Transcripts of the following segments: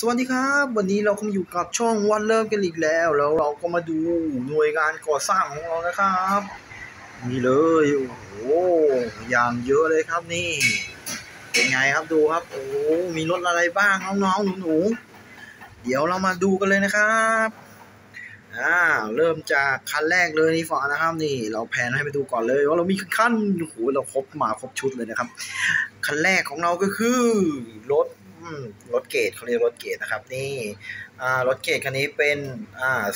สวัสดีครับ วันนี้เราก็มาอยู่กับช่องวันเริ่มกันอีกแล้ว แล้วเราก็มาดูหน่วยงานก่อสร้างของเรานะครับนี่เลยโอ้โหอย่างเยอะเลยครับนี่ เป็นไงครับดูครับ โอ้มีรถอะไรบ้างน้องๆหนูๆเดี๋ยวเรามาดูกันเลยนะครับอ่าเริ่มจากคันแรกเลยนี่ฝานะครับ นี่ เราแพนให้ไปดูก่อนเลยว่าเรามีขั้นโอ้โหเราครบมาครบชุดเลยนะครับคันแรกของเราก็คือรถ เกรดเขาเรียกรถเกรดนะครับนี่รถเกรดคันนี้เป็น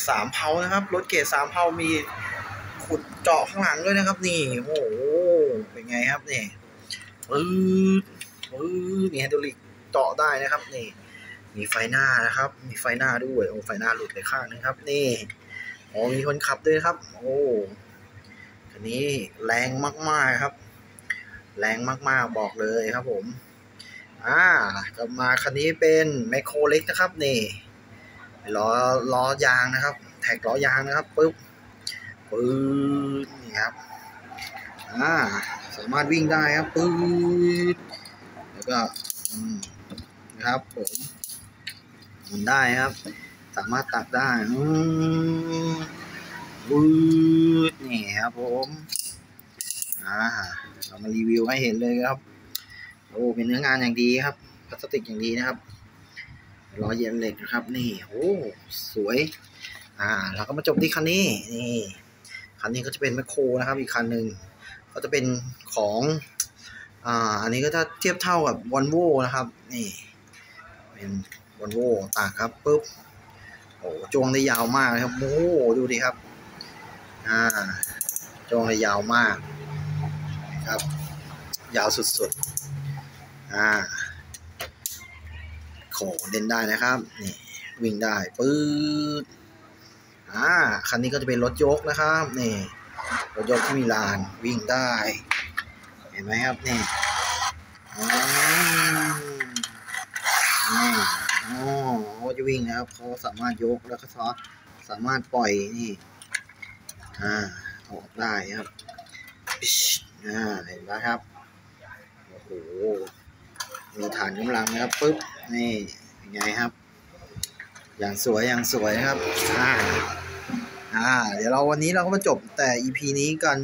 สามเพลานะครับรถเกรดสามเพลามีขุดเจาะข้างหลังด้วยนะครับ นี่โอ้โหเป็นไงครับนี่ปื๊ดปื๊ดนี่ไฮดรอลิกเจาะได้นะครับนี่ มีไฟหน้านะครับ มีไฟหน้าด้วยโอ้ไฟหน้าหลุดเลยข้างนึงครับ นี่โอ้มีคนขับด้วยครับ โอ้คันนี้แรงมากๆครับ แรงมากๆบอกเลยครับผม อ่าต่อมาคันนี้เป็นแมคโครเล็กนะครับนี่ล้อล้อยางนะครับ แท็กล้อยางนะครับปึ๊บปึ๊บนี่ครับอ่าสามารถวิ่งได้ครับปึ๊บแล้วก็อืมนะครับผมหมุนได้ครับ สามารถตักได้อืมปึ๊บนี่ครับผมอ่าเรามารีวิวให้เห็นเลยครับ โอ้เป็นเนื้องานอย่างดีครับพลาสติกอย่างดีนะครับล้อเย็นเหล็กนะครับ นี่โอ้สวย อ่าเราก็มาจบที่คันนี้นี่คันนี้ก็จะเป็นแมคโครนะครับ อีกคันหนึ่งก็จะเป็นของอ่าอันนี้ก็ถ้าเทียบเท่ากับวอลโวนะครับ นี่ เป็นวอลโวต่ากครับปุ๊บโอ้จวงได้ยาวมากนะครับโอ้ดูดิครับ อ่าจวงได้ยาวมาก ครับ ยาวสุดๆ อ่าโขเล่นได้นะครับนี่วิ่งได้ปื๊ดอ่าคันนี้ก็จะเป็นรถยกนะครับนี่รถยกที่มีลานวิ่งได้ เห็นไหมครับนี่นี่อ๋อเขาจะวิ่งนะครับเขาสามารถยกแล้วก็สามารถปล่อยนี่อ่าออกได้ครับอ่าเห็นไหมครับโอ้โห มีฐานกำลังนะครับปุ๊บนี่ยังไงครับ อย่างสวยอย่างสวยนะครับอ่าอ่า เดี๋ยวเราวันนี้เราก็มาจบแต่ EP นี้กัน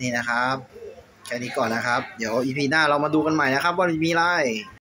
นี่นะครับ แค่นี้ก่อนนะครับ เดี๋ยว EP หน้าเรามาดูกันใหม่นะครับ ว่ามีอะไร